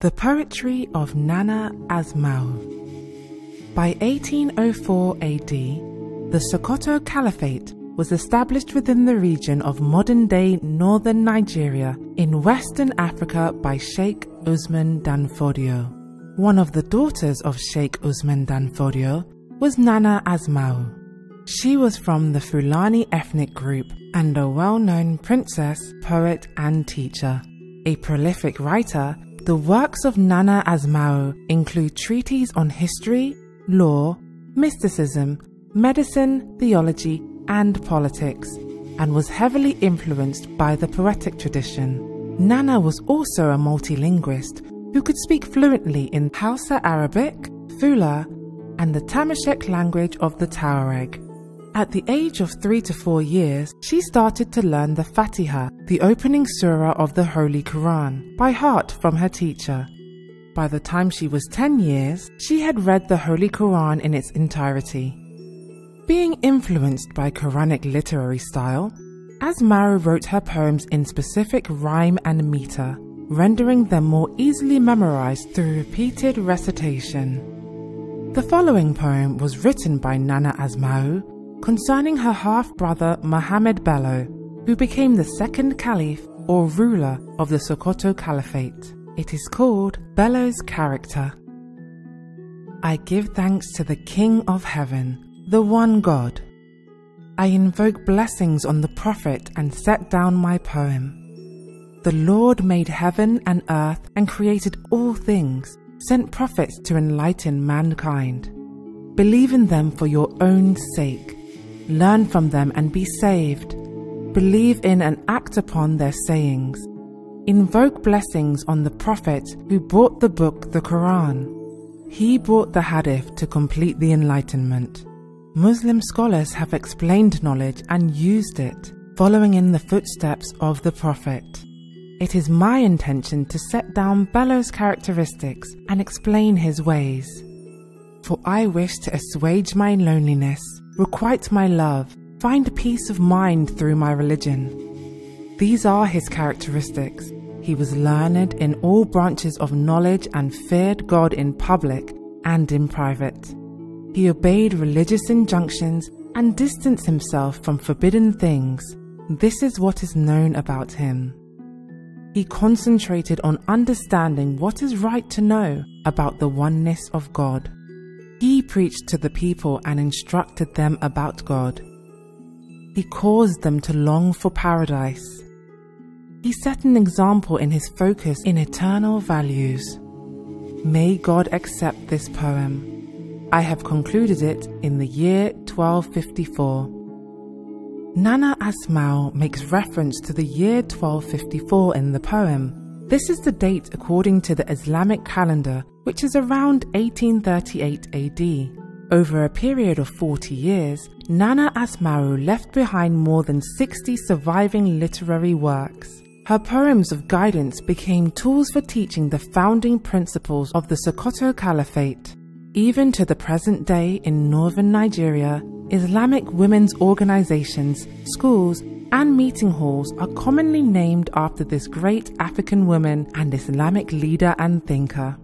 The Poetry of Nana Asmau. By 1804 AD, the Sokoto Caliphate was established within the region of modern day northern Nigeria in Western Africa by Sheikh Usman dan Fodio. One of the daughters of Sheikh Usman dan Fodio was Nana Asmau. She was from the Fulani ethnic group and a well known princess, poet, and teacher. A prolific writer, the works of Nana Asmau include treatises on history, law, mysticism, medicine, theology, and politics, and was heavily influenced by the poetic tradition. Nana was also a multilinguist who could speak fluently in Hausa Arabic, Fula, and the Tamashek language of the Tuareg. At the age of three to four years, she started to learn the Fatiha, the opening surah of the Holy Quran, by heart from her teacher. By the time she was 10 years, she had read the Holy Quran in its entirety. Being influenced by Quranic literary style, Asmau wrote her poems in specific rhyme and meter, rendering them more easily memorized through repeated recitation. The following poem was written by Nana Asmau concerning her half brother Muhammad Bello, who became the second caliph or ruler of the Sokoto Caliphate. It is called Bello's Character. I give thanks to the King of Heaven, the one God. I invoke blessings on the Prophet and set down my poem. The Lord made heaven and earth and created all things, sent prophets to enlighten mankind. Believe in them for your own sake learn from them and be saved. Believe in and act upon their sayings. Invoke blessings on the Prophet who brought the book, the Quran. He brought the Hadith to complete the Enlightenment. Muslim scholars have explained knowledge and used it, following in the footsteps of the Prophet. It is my intention to set down Bello's characteristics and explain his ways. For I wish to assuage my loneliness requite my love, find peace of mind through my religion. These are his characteristics. He was learned in all branches of knowledge and feared God in public and in private. He obeyed religious injunctions and distanced himself from forbidden things. This is what is known about him. He concentrated on understanding what is right to know about the oneness of God. He preached to the people and instructed them about God. He caused them to long for paradise. He set an example in his focus in eternal values. May God accept this poem. I have concluded it in the year 1254. Nana Asmau makes reference to the year 1254 in the poem this is the date according to the Islamic calendar, which is around 1838 AD. Over a period of 40 years, Nana Asmau left behind more than 60 surviving literary works. Her poems of guidance became tools for teaching the founding principles of the Sokoto Caliphate. Even to the present day in northern Nigeria, Islamic women's organizations, schools, and meeting halls are commonly named after this great African woman and Islamic leader and thinker.